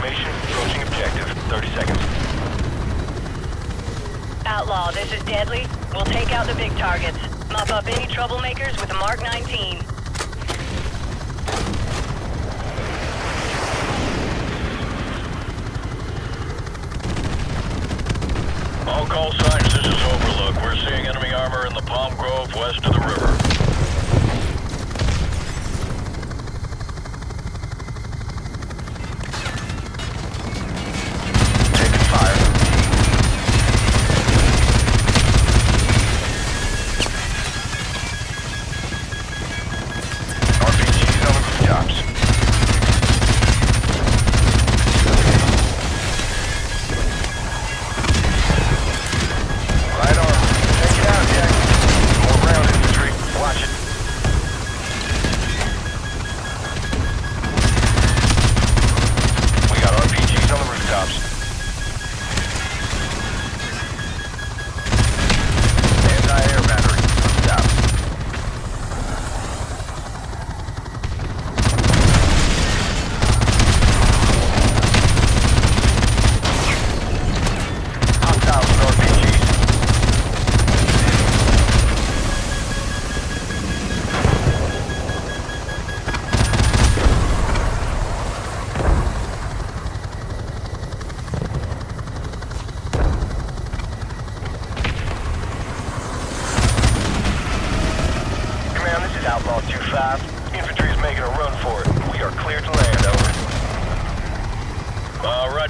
formation, approaching objective. 30 seconds. Outlaw, this is Deadly. We'll take out the big targets. Mop up any troublemakers with a Mark 19. All call signs, this is Overlook. We're seeing enemy armor in the Palm Grove west of the river.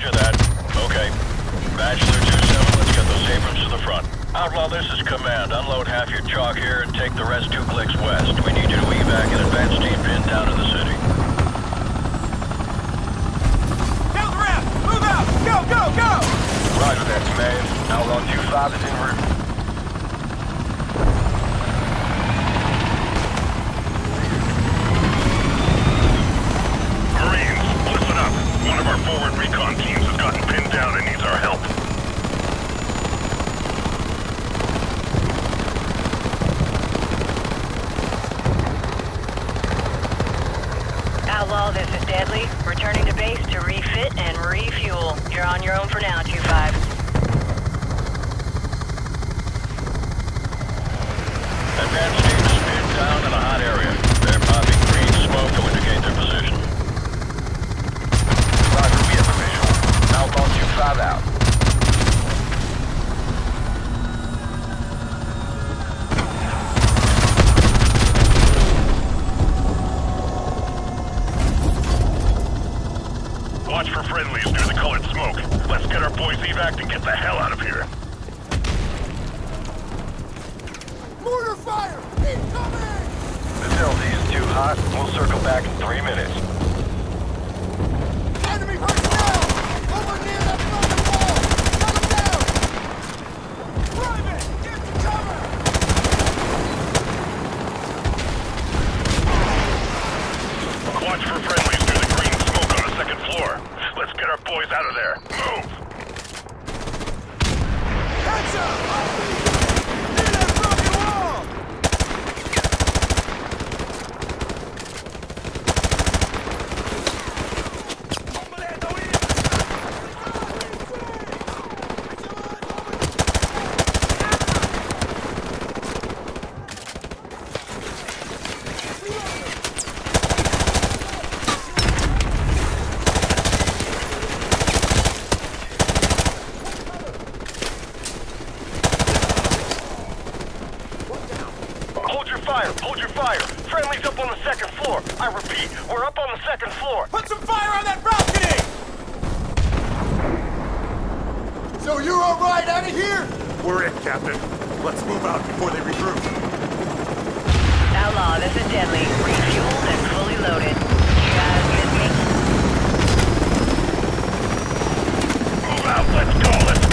Roger that. Okay. Bachelor 2-7, let's get those Abrams to the front. Outlaw, this is command. Unload half your chalk here and take the rest two clicks west. We need you to evac an advance team pinned down in the city. The ramp! Move out! Go, go, go! Roger that, command. Outlaw 2-5 is en route. Marines, listen up. One of our forward recon teams has gotten pinned down and needs our help. Outlaw, this is Deadly. Returning to base to refit and refuel. You're on your own for now, 2-5. Advance team is pinned down in a hot area. They're popping green smoke to indicate their position. Roger, we have a visual. Outlaw 2-5 out. Watch for friendlies near the colored smoke. Let's get boys and get the hell out of here. Mortar fire! Incoming! This LZ is too hot. We'll circle back in three minutes. Enemy personnel! Over near that fucking wall! Shut them down! Private! Get to cover! Watch for friendlies near the green smoke on the second floor. Let's get our boys out of there. Move! Heads up! Near that fucking wall! Hold your fire! Hold your fire! Friendly's up on the second floor. I repeat, we're up on the second floor. Put some fire on that balcony! So you're all right out of here? We're in, Captain. Let's move out before they regroup. Outlaw, this is Deadly. Refueled and fully loaded. You guys with me? Move out! Let's go! Let's go!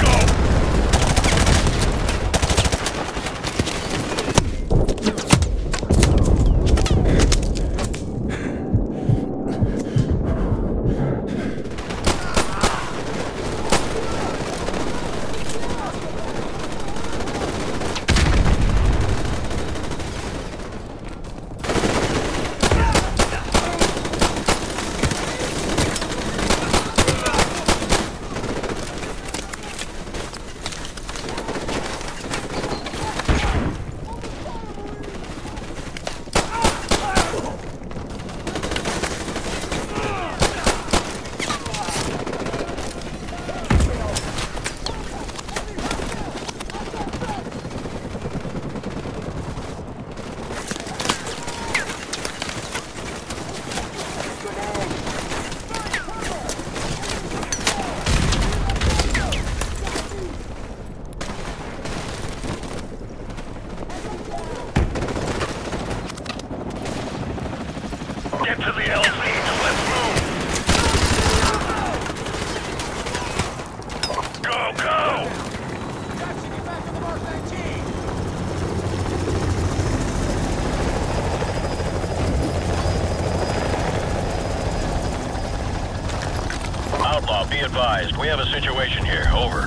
Advised. We have a situation here. Over.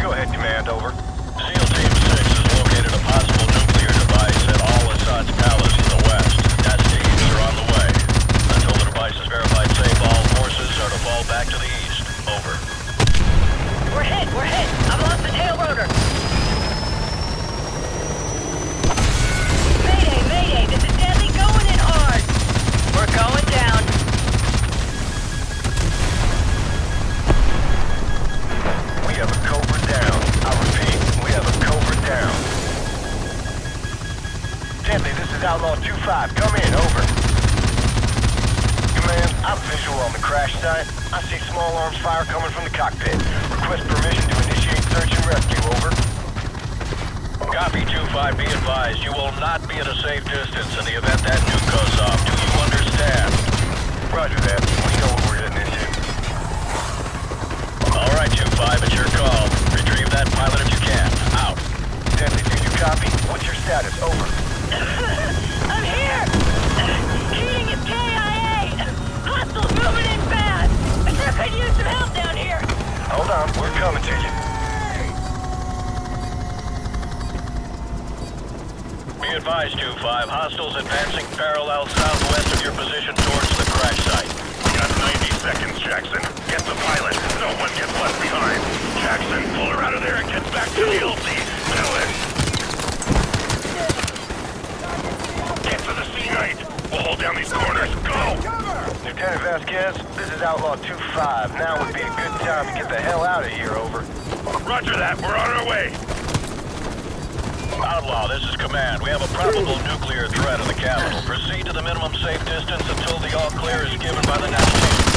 Go ahead, Command, over. Deadly, this is Outlaw 2-5. Come in, over. Command, I'm visual on the crash site. I see small arms fire coming from the cockpit. Request permission to initiate search and rescue, over. Copy 2-5, be advised. You will not be at a safe distance in the event that nuke goes advised, 2-5. Hostiles advancing parallel southwest of your position towards the crash site. We got 90 seconds, Jackson. Get the pilot. No one gets left behind. Jackson, pull her out of there and get back to the LZ. Do it. Get to the Sea Knight. We'll hold down these corners. Go. Cover! Lieutenant Vasquez, this is Outlaw 2-5. Now would be a good time to get the hell out of here, over. Roger that. We're on our way. Outlaw, this is Command. We have a probable nuclear threat in the capital. Proceed to the minimum safe distance until the all clear is given by the next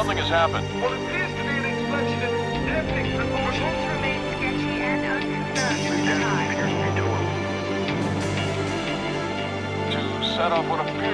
Something has happened. What appears to be an explosion of epic proportions. remain sketchy and unconfirmed at the time. To set off what appears